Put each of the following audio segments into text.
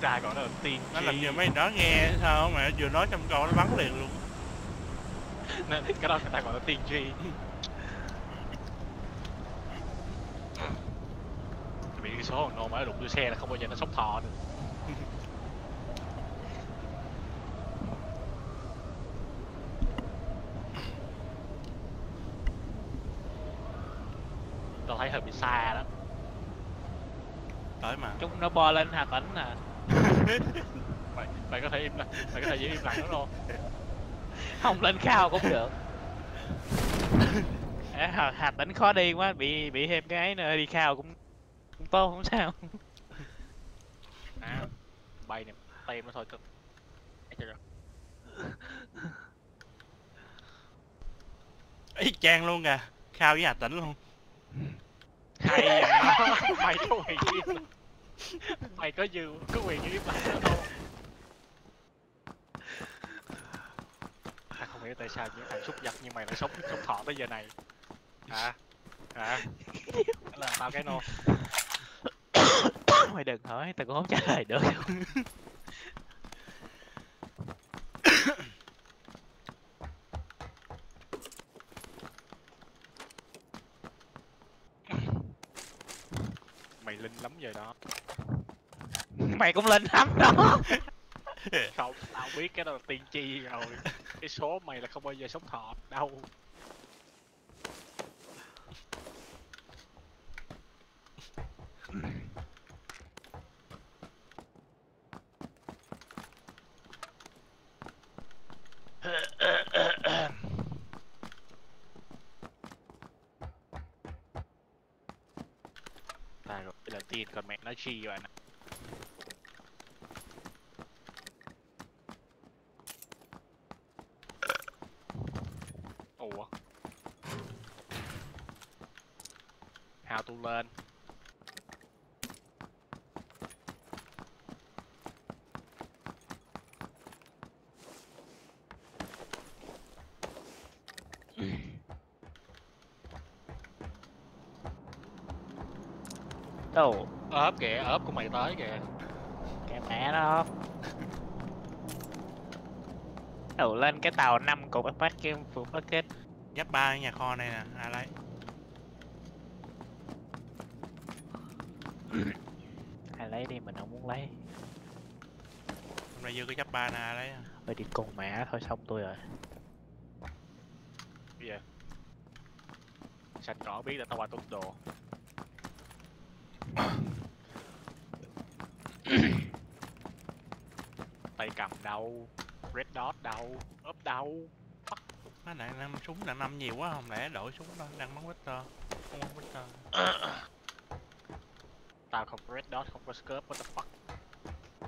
trai gọi nó là tiên nó làm như mấy đó nghe sao mà vừa nói trong câu nó bắn liền luôn. Nên cái đó người ta gọi là tiên tri. Vì cái số nô mà đụng vô xe là không bao giờ nó sống thọ được. Tôi thấy hơi bị xa đó. Tới mà. Chúng nó bo lên hà tĩnh à mày mày có thể im lặng mày có thể giữ im lặng đó đâu không lên cao cũng được. À, hà, hà tĩnh khó đi quá bị bị thêm cái ấy nữa đi cao cũng cũng tốt không sao. À bay nè tay nó thôi cơ. Ấy trời ơi. ý chang luôn kìa khao với hà tĩnh luôn. Hay đó mày lặng. mày có dư có quyền im lặng đó đâu ta không hiểu tại sao những thằng súc vật như mày lại sống sống thọ tới giờ này. Hả? Hả? Làm tao cái nô. Mày đừng hỏi tao cũng không trả lời được. Mày linh lắm giờ đó mày cũng lên lắm đó. Không tao biết cái đó là tiên tri rồi. Cái số mày là không bao giờ sống thọ đâu. Ta rồi bây giờ tin còn mẹ nói chi vậy nè ủa how to learn. Đâu? Ốp kìa ốp của mày tới kìa. Cái mẹ đó đầu lên cái tàu năm cục phát cái phụ phát kết. Giáp ba ở nhà kho này nè ai lấy ai lấy đi mình không muốn lấy. Hôm nay dư có giáp ba lấy à? thôi đi cùng mẹ thôi xong tôi rồi. Bây giờ sạch cỏ biết là tao qua túc đồ. Tay cầm đâu red dot đâu ốp đâu má đạn năm súng đạn năm nhiều quá không lẽ đổi súng đó đang bắn Victor. Không bắn Victor tao không có red dot không có scope what the fuck?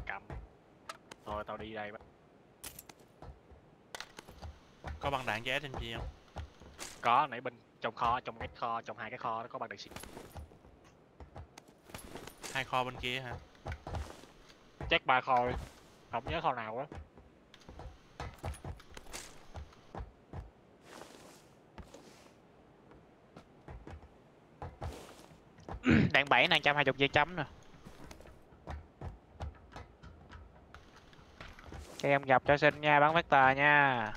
Cầm. Thôi tao đi đây có băng đạn cho SMG không? Có nãy bên trong kho trong cái kho trong hai cái kho nó có bằng đạn xịt hai kho bên kia hả? Check ba kho đi không nhớ kho nào á đạn bảy năm trăm hai chục dây chấm nè. Cho em gặp cho xin nha bắn vector nha.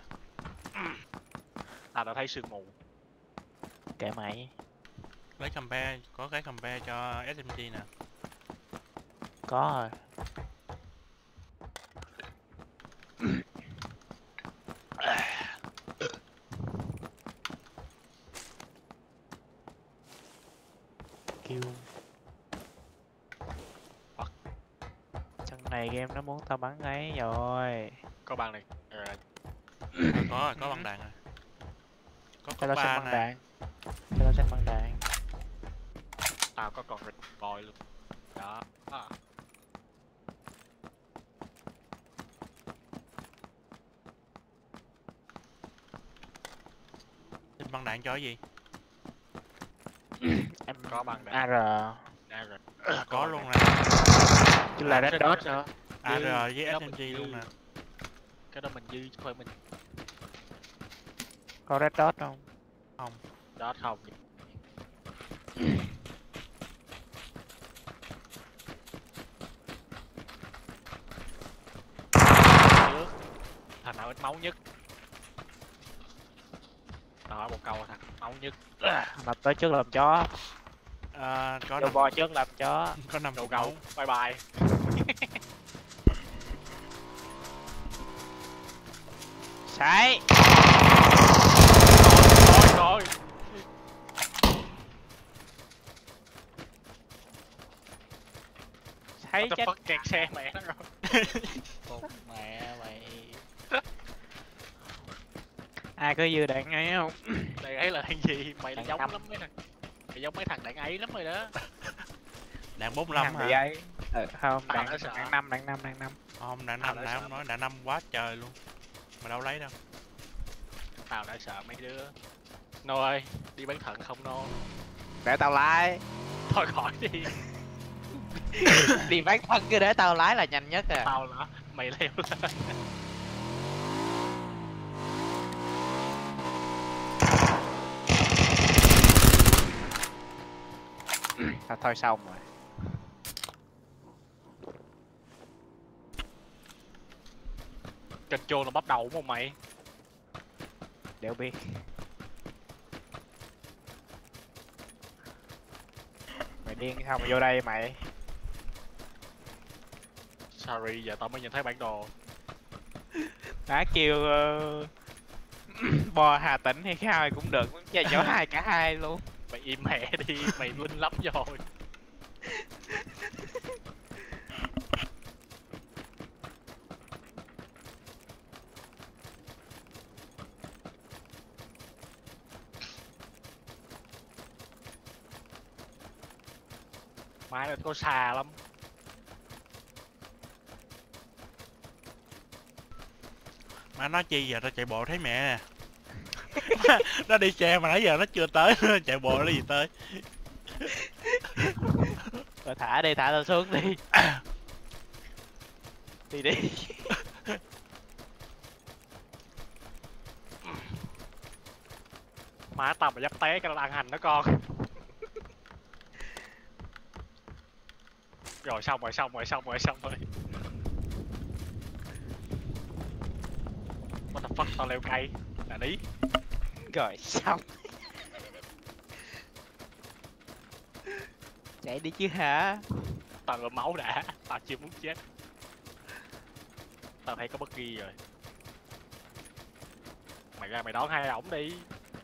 Tao đã thấy sương mù. Kệ mày. Lấy compare có cái compare cho SMG nè. Có rồi kêu Fuck. Trận này game nó muốn tao bắn ấy rồi có bằng này Ờ, có có băng đạn rồi có Cho có tao xem ba băng đạn. Cho tao xem băng đạn. Tao có còn red boy luôn. Đó. À. băng đạn cho cái gì? Em có bằng đạn. AR Ờ, có luôn nè. chứ là ờ, red dot hả? à với smg luôn nè. cái đó mình dư khoai mình. Có red dot không? Không. Dot không thằng nào ít máu nhất? Đó một câu thằng máu nhất? Mà tới trước làm chó à, có năm bo trước làm chó. có năm đầu gấu bye bye Sai. rồi rồi Thấy chết. fuck kẹt xe mẹ nó rồi mẹ mày. Ai có dư đạn ấy không? đây ấy là thằng gì mày là Đạn giống lắm mấy thằng mày giống mấy thằng đạn ấy lắm rồi đó đạn 45 Thằng bị hả ấy. Ừ, không, đạn, sợ. đạn năm, đạn năm, đạn năm. không đạn Tao năm đã nãy sợ. không nói đạn năm quá trời luôn mà đâu lấy đâu tao đã sợ mấy đứa nô ơi đi bán thận không nô Để tao lái. thôi khỏi đi Đi bán thân cứ để tao lái là nhanh nhất à. tao là mày leo lên Thôi, thôi xong rồi. kênh chôn là bắt đầu đúng không mày Đều biết. Mày điên sao mà vô đây mày? sorry giờ tao mới nhìn thấy bản đồ Đã kêu uh, bò Hà Tĩnh hay thì cũng được, chứ chỗ hai cả hai luôn mày im mẹ đi, mày linh lắm rồi. Mai là có xà lắm. Mà nói chi giờ tao chạy bộ thấy mẹ nè? nó đi xe mà nãy giờ nó chưa tới chạy bộ nó gì tới. Rồi thả đi, thả tao xuống đi. đi đi. má tao mà dám té cái nó ăn hành đó con. Rồi xong rồi xong rồi xong rồi xong rồi. What the fuck tao leo cây. Là đi Rồi xong. Chạy đi chứ hả? tao ngợm máu đã tao chưa muốn chết tao thấy có bất ghi rồi mày ra mày đón hai ổng đi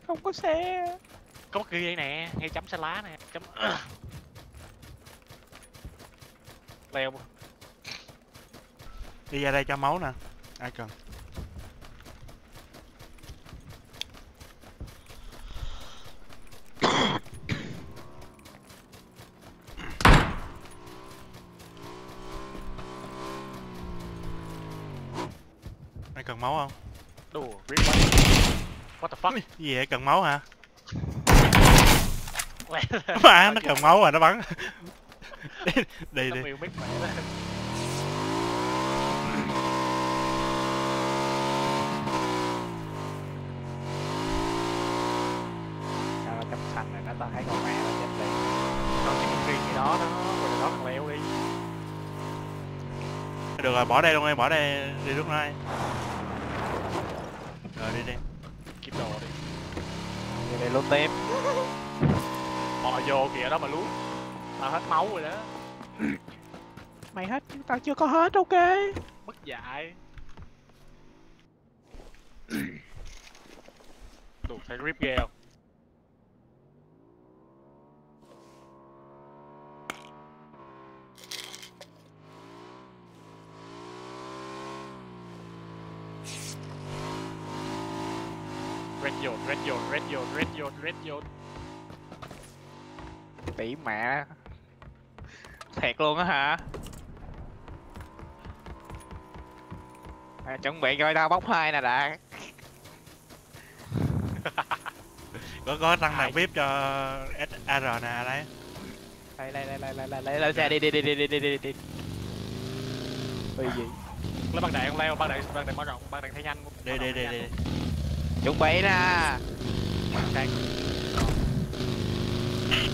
Không có xe. có bất ghi đây nè ngay chấm xanh lá nè chấm leo đi ra đây cho máu nè ai cần máu không? Đùa rip what the fuck? Gì vậy? Cần máu hả? Mà nó cần máu rồi nó bắn. Đi đi nó đi yêu mít mẹ lên Sao nó chấm xanh này nó tao thấy con mẹ nó chết đi. Tao chỉ một riêng gì đó đó rồi là đó thằng leo đi. Được rồi bỏ đây luôn em bỏ đây đi lúc này rồi đi đi. Kiếm đồ đi. Vô đây lút tiếp. họ vô kìa đó mà lú tao hết máu rồi đó. Mày hết, tao chưa có hết ok. mất dạy. Đủ thấy rip ghê không red zone red zone red zone red zone red zone Tỷ mẹ. Thiệt luôn á hả? À, chuẩn bị coi tao bóc hai nè đã. có có tăng đàn vip cho SR nè đấy Đây đây đây đây đây đây đây lên xe đi đi đi đi đi đi đi đi. Ui gì? lấy băng đạn không leo băng đạn băng đạn mở rộng băng đạn thay nhanh đi đi đi đi Chuẩn bị nè. Sang.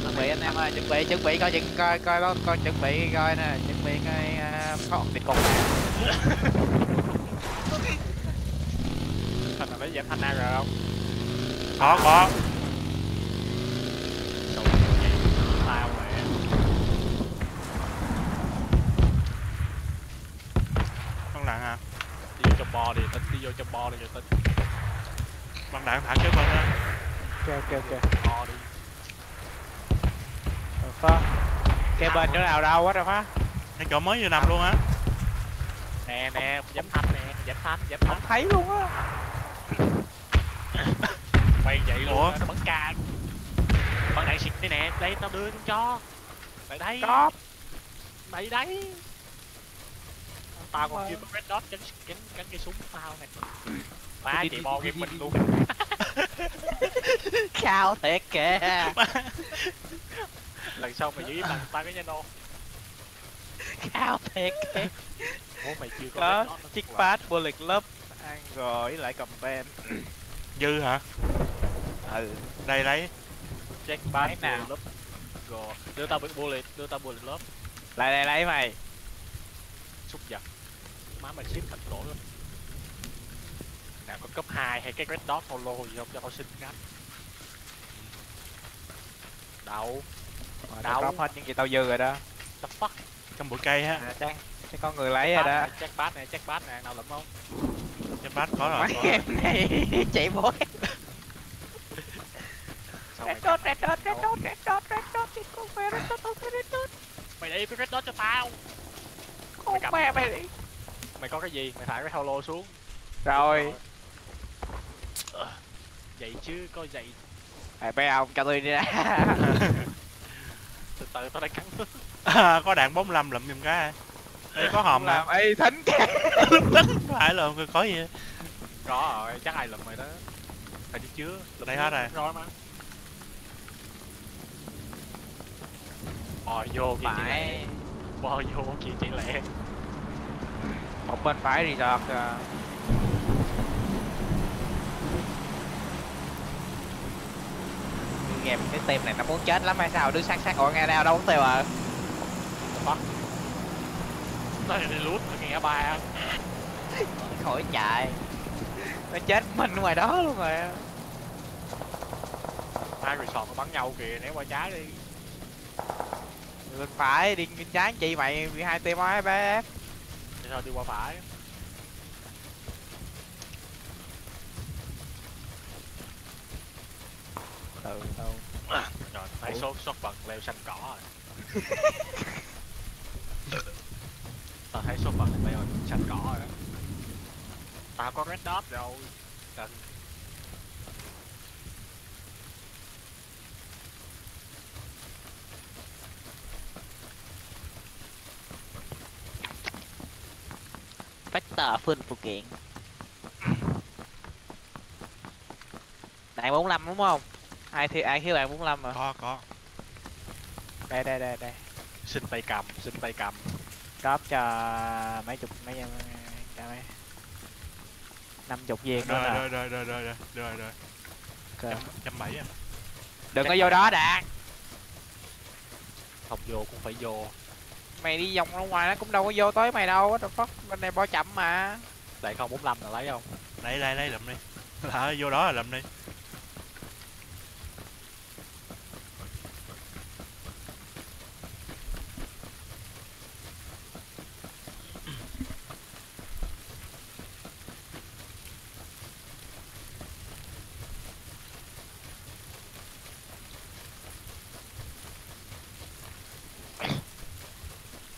Chuẩn bị anh em ơi, chuẩn bị chuẩn bị coi chừng coi coi coi, coi chuẩn bị coi nè, chuẩn bị coi uh, có ổn định con dám thanh ra rồi không? Có có. Tao mẹ băng đạn hả đi vô trong bo đi tính đi vô trong bo đi rồi tính băng đạn thả cái băng đó ok ok ok. Đi. Rồi, có cái bên chỗ nào đâu quá rồi phá cái chỗ mới vừa nằm luôn á. Nè nè dám thanh nè dám thanh dám thanh thấy luôn á. Mày vậy luôn Ủa? á, nó bắn ca. Bắn đạn xịt đây nè đây tao đưa cho. Lại đây. Có. Mày đấy tao còn chưa có red dot gắn gắn cái súng tao nè má chị bo game mình luôn. Cao thiệt kìa. Lần sau mày giữ im lặng tao cái nha nô cao thiệt kìa. Ủa mày chưa có dot chiếc pass bullet club ăn rồi lại cầm pen dư hả? Ừ. Đây lấy check back nào? lớp. Rồi. Đưa tao bị bullet đưa tao bullet lớp. Lại đây lấy mày. Xúc vật má mày ship thành tổ luôn nào có cấp 2 hay cái red dot solo gì không? Cho tao xin ngắm đâu mà Đâu? đâu hết những gì tao dư rồi đó. The fuck? Trong bụi cây á. À, chắc chắc có người lấy rồi đó. check back này check back này nào lụm không? Cái bát có rồi mấy có em này chạy bối mày red dot red dot red dot red dot red dot thì red dot red dot mày đi cái red dot cho tao. Mẹ mày đi mày. Có cái gì? Mày thả cái holo xuống. Rồi Ờ, vậy chứ có vậy. Mày bé ông cho tôi đi. Ra từ từ tao đang cắn. À, có đạn 45 lụm giùm cái. Đây có hòm nè làm ấy thính kìa phải lượm coi có gì có rồi chắc ai lụm mày đó. Phải đi chưa. Lụm Đây hết rồi. rồi mà. Bò vô kia chị lẹ. Phải bò vô kia chị lẹ. Một bên phải resort à. Game cái team này nó muốn chết lắm hay sao? Đứa sát sát ủa nghe đâu đâu tiêu à nó đi lút nghe ba khỏi chạy. Nó chết mình ngoài đó luôn rồi hai resort nó bắn nhau kìa né qua trái đi. Bên phải đi trái chị mày bị hai team ấy bé. Thôi đi qua phải từ đâu rồi thấy số số phận leo xanh cỏ rồi. Tao thấy số phận leo xanh cỏ rồi đó. Tao có red dot rồi. Cần. Factor full phụ kiện. Đạn 45 đúng không? Ai thi ai thiếu đạn 45 rồi? Có có. Đây đây đây đây. Xin tay cầm xin tay cầm. Drop cho mấy chục mấy cho mấy năm chục viên nữa rồi nè. rồi rồi rồi rồi rồi rồi. Rồi trăm bảy à Đừng có vô đó đạn không vô cũng phải vô. Mày đi vòng ra ngoài nó cũng đâu có vô tới mày đâu What the fuck? Bên này bo chậm mà. Đại không 45 là lấy không? Lấy lấy lấy lụm đi. Là vô đó là lụm đi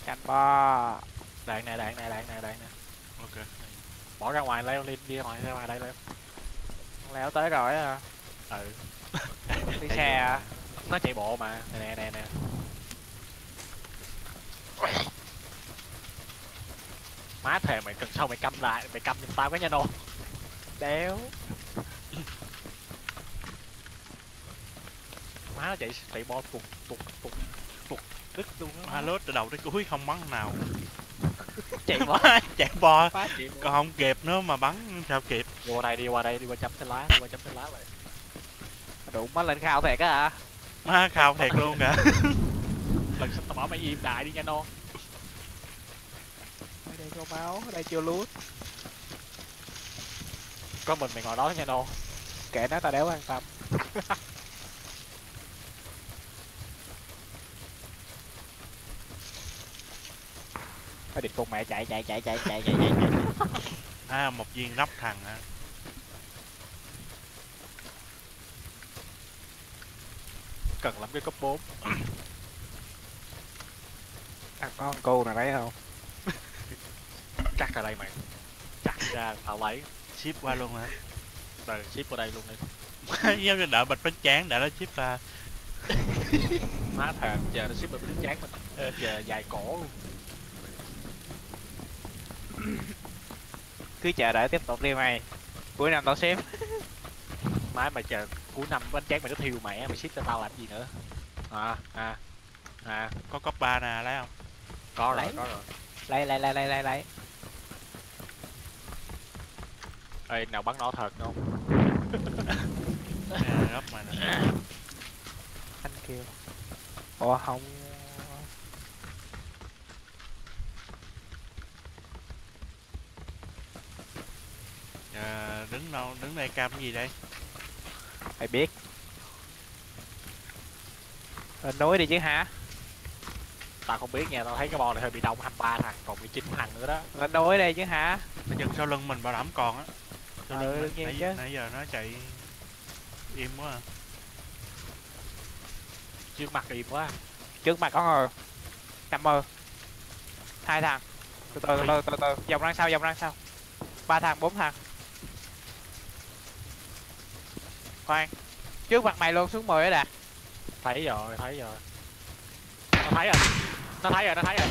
Canh bo đạn này đạn này đạn này đạn này ok bỏ ra ngoài leo lên đi ra ngoài ra ngoài đây leo. Leo tới rồi à ừ. Đi xe à? Nó chạy bộ mà. Nè nè nè nè. Má thề mày cần sau mày câm lại mày câm giùm tao cái nha nô Đéo. Má nó chạy chạy bo tuột tuột tuột tuột đứt luôn á. Má lốt từ đầu tới cuối không bắn nào Chạy bo chạy bo má còn không kịp nữa mà bắn sao kịp? Đi qua đây đi qua đây đi qua chấm cái lá đi qua chấm cái lá vậy. Đủ mất lên khao thiệt á hả? Má khao thiệt luôn kìa. Lần sau tao bảo mày im đại đi nha nô. Ở đây có máu, ở đây chưa lút có mình mày ngồi đó nha nô. Kệ nó tao đéo quan tâm phải địt con mẹ chạy chạy chạy chạy chạy chạy chạy à một viên nóc thằng hả? Cần lắm cái cấp 4 thằng có con cô nào đấy không? Chắc ở đây mày. Chắc ra tao lấy. Ship qua luôn hả? Rồi ship qua đây luôn đi. Giống như đợi bạch bánh chán đã nó ship ra. Má thèm chờ nó ship bạch bánh chán mà. Ờ, chờ dài cổ luôn cứ chờ đợi tiếp tục đi mày. Cuối năm tao xếp. Má mày chờ cuối năm bánh tráng mày nó thiêu mẹ mày ship cho tao làm gì nữa? À à à. Có cấp ba nè lấy không? Có rồi Lấy. có rồi. Lấy lấy lấy lấy lấy lấy. Ê nào bắn nó thật không? Nè gấp mà nè. Anh kêu ủa không Ờ, đứng đâu đứng đây cam cái gì đây? Mày biết. Lên núi đi chứ hả? Tao không biết nha tao thấy cái bo này hơi bị đông 23 thằng còn 19 thằng nữa đó. Lên núi đây chứ hả? Nó chừng sau lưng mình bảo đảm còn á. Sau Ừ, lưng đương mình, nhiên nãy, chứ. nãy giờ nó chạy im quá à. trước mặt im quá. Trước mặt có người năm mơ hai thằng. Từ từ từ từ từ từ. Vòng đằng sau vòng đằng sau. Ba thằng bốn thằng khoan. Trước mặt mày luôn xuống 10 á đạt. Thấy rồi thấy rồi. Nó thấy rồi. Nó thấy rồi nó thấy rồi.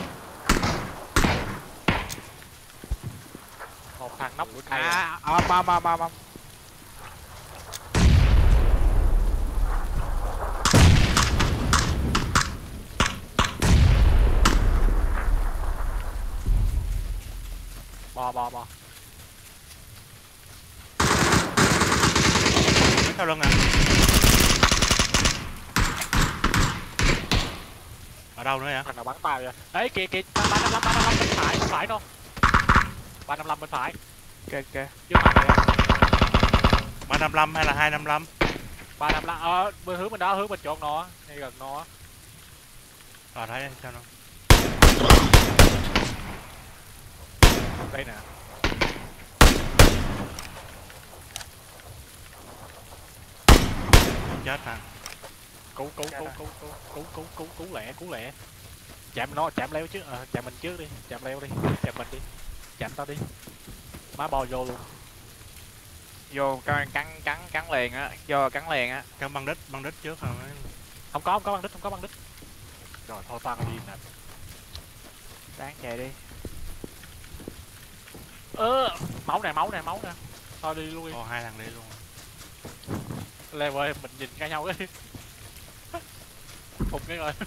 Một thằng nóc của cây à. à ờ mò mò mò mò bò bò bò sau lưng à ở đâu nữa vậy? Thằng nào bắn tao vậy? Đấy kìa kìa ba năm năm ba năm năm bên phải bên phải đâu ba năm năm bên phải. Ok ok. Trước mặt kìa. Ba năm năm hay là hai năm năm ba năm năm ờ bên hướng bên đó hướng bên chỗ nó ngay gần nó ờ thấy sao đâu đây nè chết à cứu cứu cứu cứu cứu cứu cứu cứu cứu lẹ cứu lẹ. Chạm nó chạm leo trước ờ chạm mình trước đi chạm leo đi chạm mình đi chạm tao đi. Má bò vô luôn. Vô cắn cắn cắn cắn liền á vô cắn liền á. Cắm băng đít băng đít trước rồi mới không có không có băng đít không có băng đít. Rồi thôi tao đi nè. Đáng chạy đi. Ơ máu nè máu nè máu nè. Thôi đi luôn đi Ồ, hai thằng đi luôn leo ơi mình nhìn ra nhau cái phục cái rồi.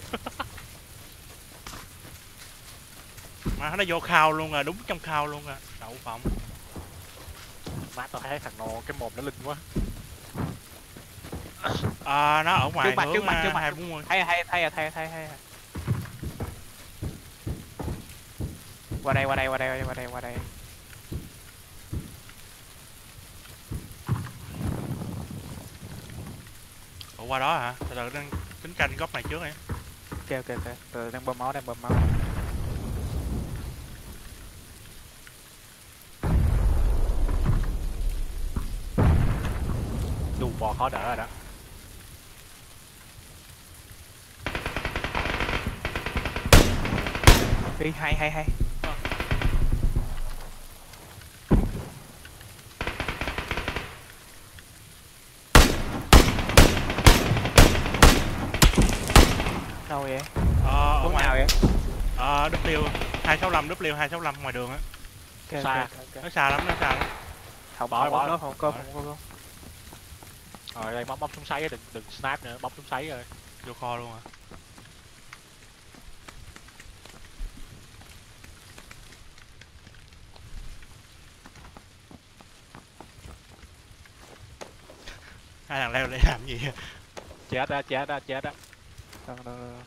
Mà nó vô khao luôn à đúng trong khao luôn à. Đậu phộng. Má tao thấy thằng nó cái mồm nó linh quá. À nó ở ngoài Trước mặt, hướng trước mặt, trước mặt. bốn mươi hay hay hay hay hay hay qua đây qua đây qua đây qua đây qua đây Ủa qua đó hả? Từ từ đang tính canh góc này trước ấy. Ok ok ok. Từ đang bơm máu đang bơm máu. Đù bò khó đỡ rồi đó. Đi hay hay hay đâu vậy ờ ở ngoài nào vậy ờ W hai sáu lăm W hai sáu lăm ngoài đường á Ok, Xa. ok, ok. nó xa lắm nó xa lắm không Bỏ, không bỏ. có không có Bỏ. không có rồi đây bóng bóng súng sấy đừng đừng snap nữa bóng súng sấy rồi vô kho luôn à hai thằng leo để làm gì chết á chết á chết á đang, đang, đang.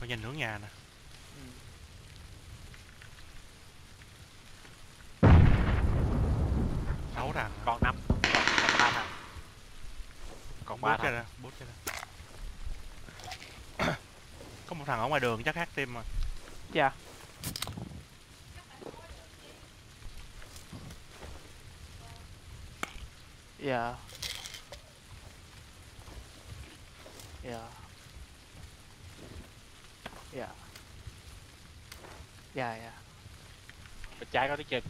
Mà nhìn hướng nhà nè. Ừ. Sáu ừ. thằng Còn năm. Còn ba thằng. Còn ba thằng. bút cái đó Có một thằng ở ngoài đường chắc hát tim rồi Dạ. yeah. Dạ. Dạ. Dạ. Dạ dạ. bên trái có tiếng chân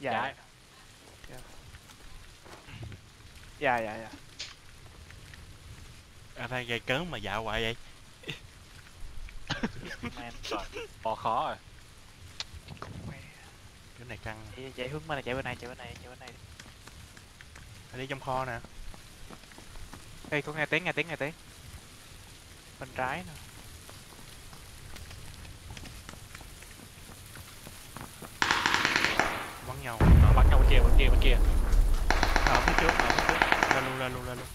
Dạ. trái Dạ dạ dạ. à thay gây cớm mà dạo hoài vậy man rồi bò khó rồi cái này căng Chạy, chạy hướng bên này chạy bên này chạy bên này chạy bên này. Đi trong kho nè. Đây có nghe tiếng nghe tiếng nghe tiếng. Bên trái nè. bắn nhau. Ờ, bắn nhau bên kia bên kia bên kia. Ở phía trước ở phía trước. Lên luôn lên luôn lên luôn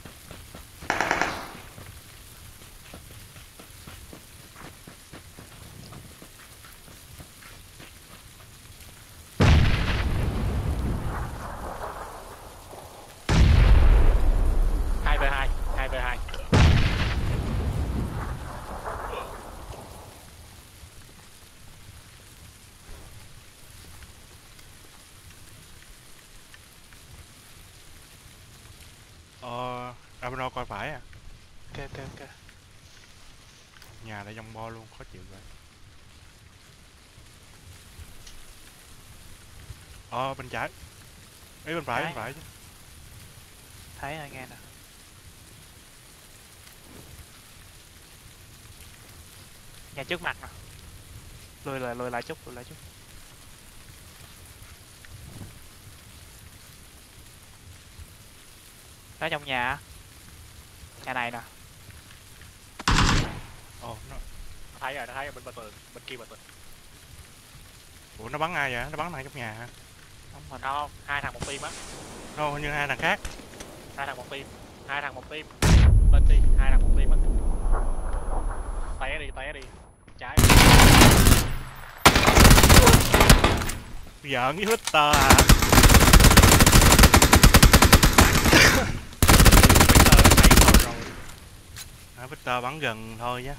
hai v hai hai v hai đâu coi phải à Ok ok ok. nhà lại trong bo luôn khó chịu rồi ờ bên trái ấy bên phải bên phải chứ Thấy rồi nghe nè. Nhà trước mặt nè. Lùi lại lùi lại chút lùi lại chút. Nó trong nhà. Nhà này nè. ồ nó thấy rồi nó thấy ở bên bờ tường bên kia bờ tường ủa nó bắn ai vậy? Nó bắn ai trong nhà hả? Không mình. không không hai thằng một team á. Đâu hình như hai thằng khác. Hai thằng một team hai thằng một team. Bên đi hai thằng một team á. Té đi té đi. Trái. Giỡn với Victor à Avatar bắn gần thôi chứ